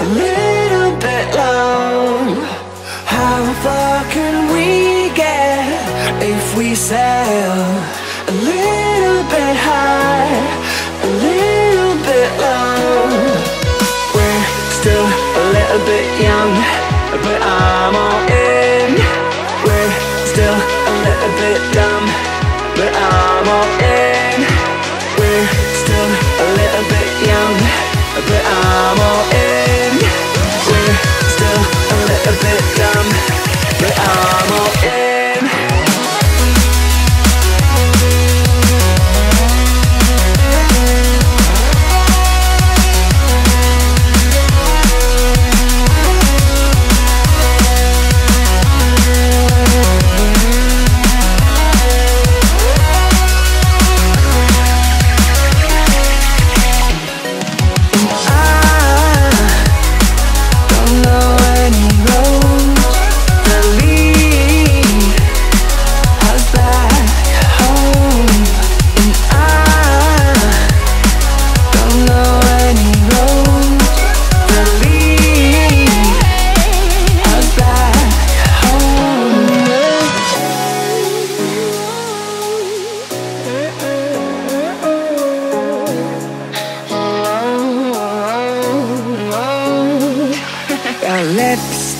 a little bit low How far can we get if we sail? A little bit high, a little bit low We're still a little bit young, but I'm all in. We're still a little bit dumb, but I'm all in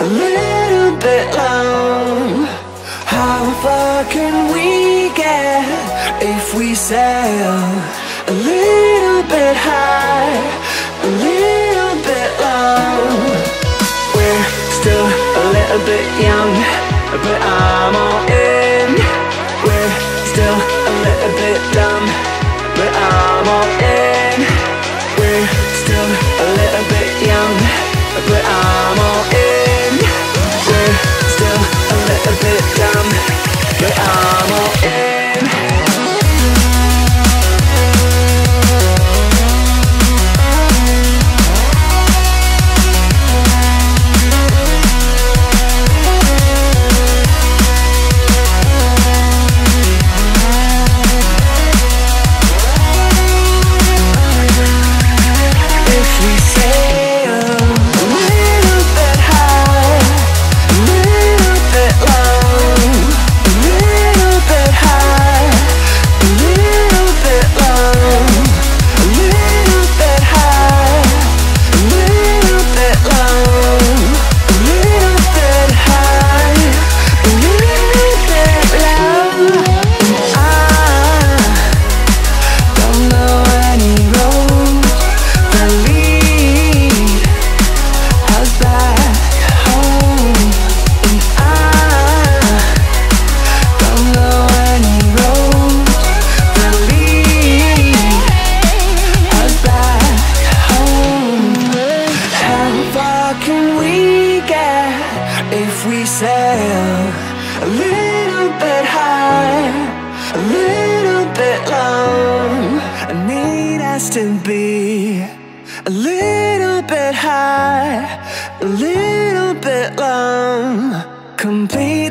a little bit low. How far can we get if we sail? A little bit high, a little bit low. We're still a little bit young, but I'm all in. We're still a little bit dumb, but I'm all in. sail a little bit high, a little bit low. I need us to be a little bit high, a little bit low. Complete.